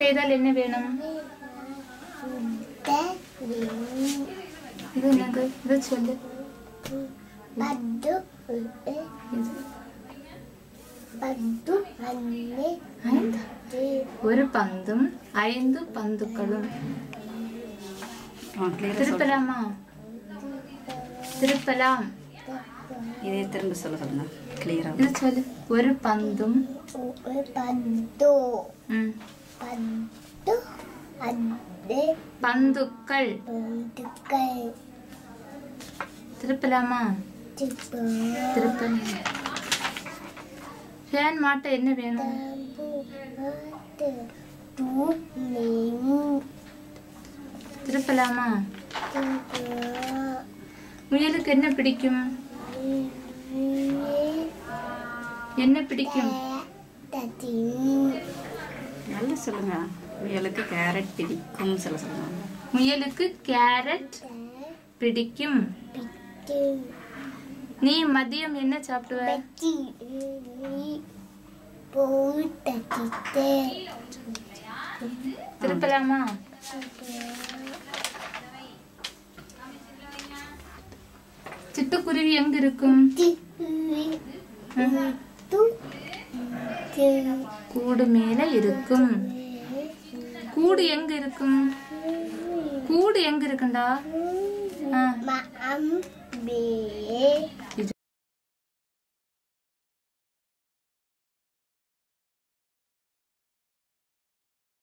செய்தால் என்ன வேணும் இது என்னது இது சொல்லு இது ஐந்து ஒரு பந்தும் ஐந்து பந்துக்களும் திருப்பலாமா திருப்பலாம் இதே திரும்ப சொல்ல சொல்லுங்க கிளியரா இது சொல்லு ஒரு பந்தும் ம், பந்துக்கள். திருப்பலாமா? திருப்பலாம்? ஃபேன் மாட்ட என்ன வேணும்? திருப்பலாமா? முயலுக்கு என்ன பிடிக்கும்? என்ன பிடிக்கும்? நல்லா சொல்லுங்க. முயலுக்கு கேரட் பிடிக்கும் சொல்ல சொல்லுங்க முயலுக்கு கேரட் பிடிக்கும். நீ மதியம் என்ன சாப்பிடுவ? திருப்பலாமா? சிட்டுக்குருவி எங்க இருக்கும் கூடு மேல இருக்கும். கூடு எங்க இருக்கும்? கூடு எங்க இருக்குண்டா? ஆ, இது